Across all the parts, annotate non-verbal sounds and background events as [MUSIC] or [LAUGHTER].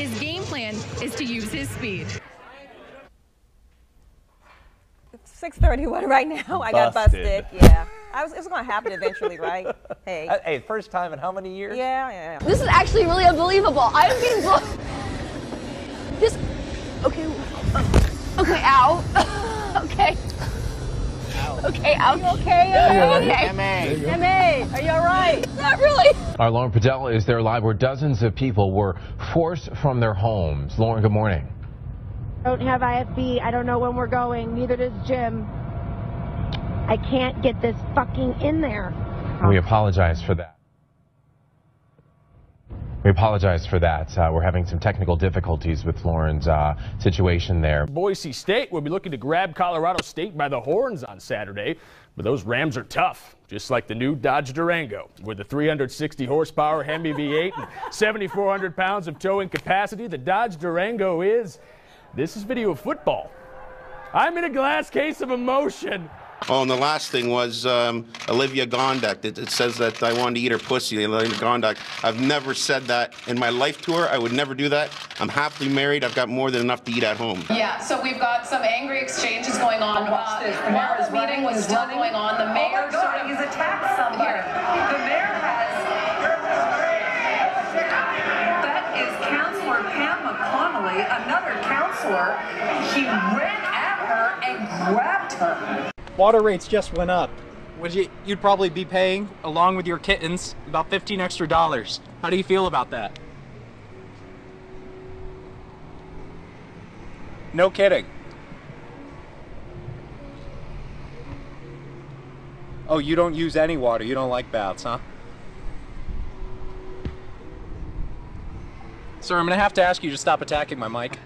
His game plan is to use his speed. It's 6:31 right now. I got Busted. busted. Yeah. I was, it was going to happen eventually, right? [LAUGHS] Hey. Uh, Hey, first time in how many years? Yeah, yeah. This is actually really unbelievable. I'm being blo- This. Okay. Okay. Ow. [LAUGHS] okay. Okay. Ow. You okay? Okay. MA, are you all right? Not really. Our Lauren Padella is there live where dozens of people were forced from their homes. Lauren, good morning. I don't have IFB. I don't know when we're going. Neither does Jim. I can't get this fucking in there. We apologize for that. We apologize for that. Uh, we're having some technical difficulties with Lauren's uh, situation there. Boise State will be looking to grab Colorado State by the horns on Saturday. But those Rams are tough, just like the new Dodge Durango. With a 360 horsepower Hemi V8 and 7,400 pounds of towing capacity, the Dodge Durango is. This is video of football. I'm in a glass case of emotion. Oh, and the last thing was um, Olivia Gondak. It, it says that I wanted to eat her pussy. Olivia Gondak. I've never said that in my life to her. I would never do that. I'm happily married. I've got more than enough to eat at home. Yeah, so we've got some angry exchanges going on while, while the meeting was still going on. The mayor Oh sort of he's attacked somebody. The mayor has. That is Councilor Pam McConnelly, another councilor. He ran at her and grabbed her. Water rates just went up. Would you, you'd probably be paying, along with your kittens, about 15 extra dollars. How do you feel about that? No kidding. Oh, you don't use any water. You don't like baths, huh? Sir, I'm gonna have to ask you to stop attacking my mic.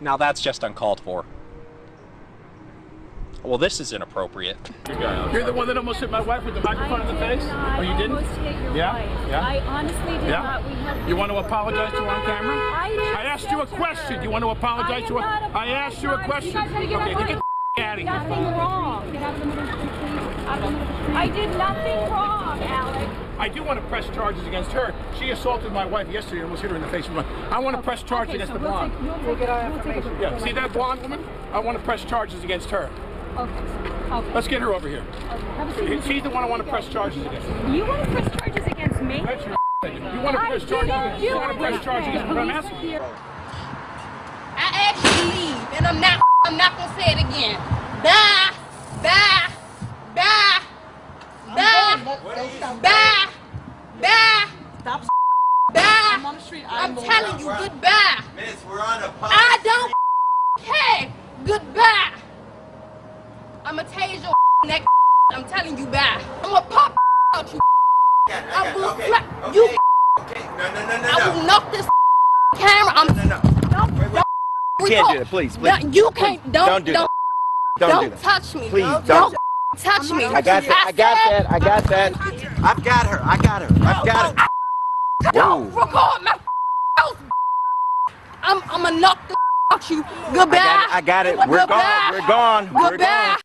Now that's just uncalled for. Well, this is inappropriate. You're the one that almost hit my wife with the microphone in the face? Oh, you didn't? Yeah? Yeah? I honestly did Yeah? not. We have You want to apologize to her on camera? I didn't I asked you a question. her. You want to apologize I to her? I asked you a question. You guys gotta get okay, that then right. get out of here. nothing wrong. Get out of the middle, please. Out of the middle. I did nothing wrong, Alex. I do want to press charges against her. She assaulted my wife yesterday and almost hit her in the face. with my- I want to press charges Okay, against so the we'll blonde. take, we'll take, we'll take a Yeah, see that blonde woman? I want to press charges against her. Okay. Okay. Let's get her over here. Okay. Have a. She's the one I want to press charges against. You want to press charges against me? That's your You want to press charges against do You want to press charges against her? I'm I asked you to leave, and I'm not. I'm not gonna say it again. Bye. Bye. Bye. Bye. Bye. Bye. Stop Bye. I'm on the street. I'm telling you goodbye. Miss, we're on a I don't care. Goodbye. I'ma tase your neck. I'm telling you bye. I'ma pop out you. I will slap you. Okay, no, no, no, I will knock this camera. I'm no, no. don't, Can't do that, please, please. Don't- you can't. Don't Don't do don't, Don't don't, do that. touch me. Please, don't, don't. touch me. I got that. I got that. I got that. I've got her. I got her. I've got her. Don't record my house. I'm I'm gonna knock the out you. Goodbye. I got it. I got it. We're Goodbye. gone. We're gone. We're Goodbye.